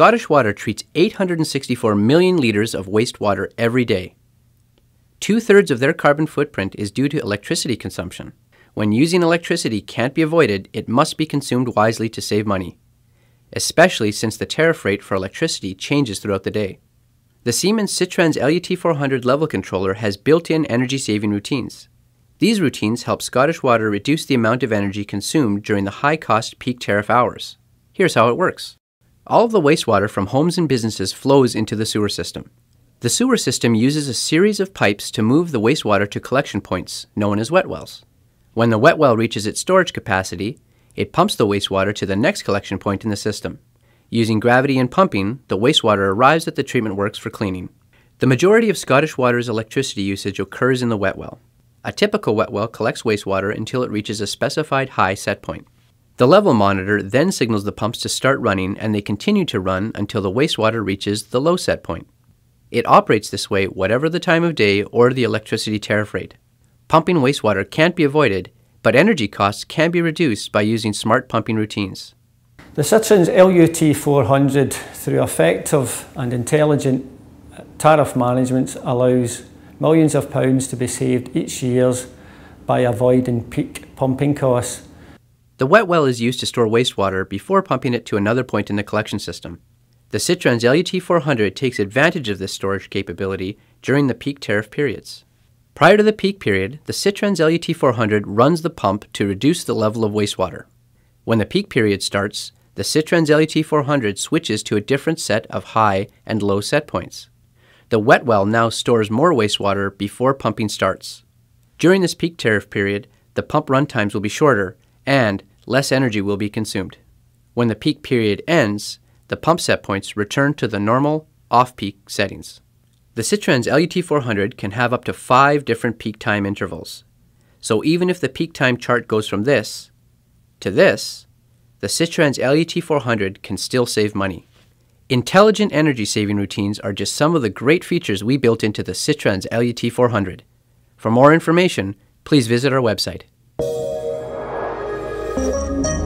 Scottish Water treats 864 million litres of wastewater every day. Two thirds of their carbon footprint is due to electricity consumption. When using electricity can't be avoided, it must be consumed wisely to save money, especially since the tariff rate for electricity changes throughout the day. The Siemens SITRANS LUT400 level controller has built in energy saving routines. These routines help Scottish Water reduce the amount of energy consumed during the high cost peak tariff hours. Here's how it works. All of the wastewater from homes and businesses flows into the sewer system. The sewer system uses a series of pipes to move the wastewater to collection points, known as wet wells. When the wet well reaches its storage capacity, it pumps the wastewater to the next collection point in the system. Using gravity and pumping, the wastewater arrives at the treatment works for cleaning. The majority of Scottish Water's electricity usage occurs in the wet well. A typical wet well collects wastewater until it reaches a specified high set point. The level monitor then signals the pumps to start running and they continue to run until the wastewater reaches the low set point. It operates this way whatever the time of day or the electricity tariff rate. Pumping wastewater can't be avoided, but energy costs can be reduced by using smart pumping routines. The SITRANS LUT 400, through effective and intelligent tariff management, allows millions of pounds to be saved each year by avoiding peak pumping costs. The wet well is used to store wastewater before pumping it to another point in the collection system. The SITRANS LUT400 takes advantage of this storage capability during the peak tariff periods. Prior to the peak period, the SITRANS LUT400 runs the pump to reduce the level of wastewater. When the peak period starts, the SITRANS LUT400 switches to a different set of high and low set points. The wet well now stores more wastewater before pumping starts. During this peak tariff period, the pump run times will be shorter and less energy will be consumed. When the peak period ends, the pump set points return to the normal off-peak settings. The SITRANS LUT400 can have up to five different peak time intervals. So even if the peak time chart goes from this to this, the SITRANS LUT400 can still save money. Intelligent energy saving routines are just some of the great features we built into the SITRANS LUT400. For more information, please visit our website. Música